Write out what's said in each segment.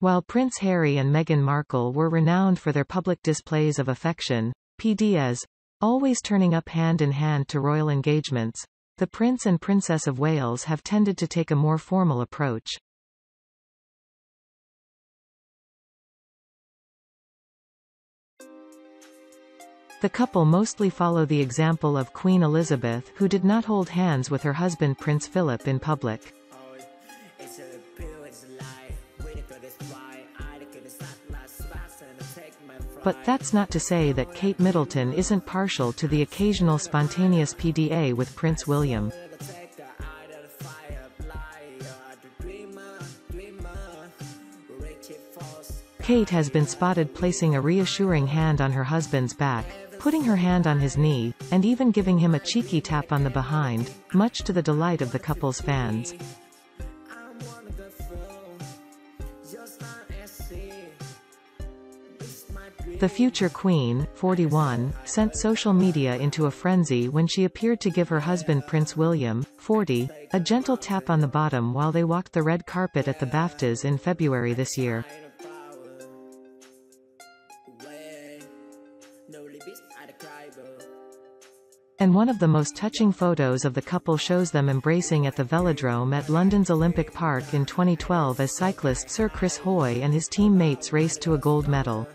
While Prince Harry and Meghan Markle were renowned for their public displays of affection, PDAs, always turning up hand in hand to royal engagements, the Prince and Princess of Wales have tended to take a more formal approach. The couple mostly follow the example of Queen Elizabeth who did not hold hands with her husband Prince Philip in public. But that's not to say that Kate Middleton isn't partial to the occasional spontaneous PDA with Prince William. Kate has been spotted placing a reassuring hand on her husband's back, putting her hand on his knee, and even giving him a cheeky tap on the behind, much to the delight of the couple's fans. The future queen, 41, sent social media into a frenzy when she appeared to give her husband Prince William, 40, a gentle tap on the bottom while they walked the red carpet at the BAFTAs in February this year. And one of the most touching photos of the couple shows them embracing at the velodrome at London's Olympic Park in 2012 as cyclist Sir Chris Hoy and his teammates raced to a gold medal.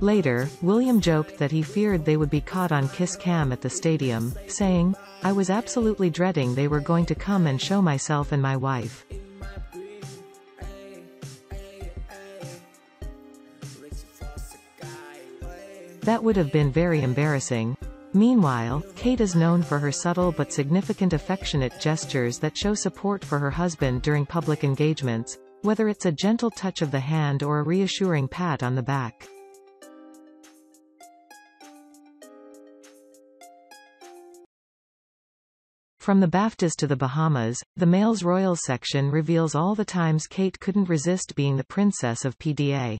Later, William joked that he feared they would be caught on kiss cam at the stadium, saying, I was absolutely dreading they were going to come and show myself and my wife. That would have been very embarrassing. Meanwhile, Kate is known for her subtle but significant affectionate gestures that show support for her husband during public engagements, whether it's a gentle touch of the hand or a reassuring pat on the back. From the BAFTAs to the Bahamas, the Mail's royal section reveals all the times Kate couldn't resist being the princess of PDA.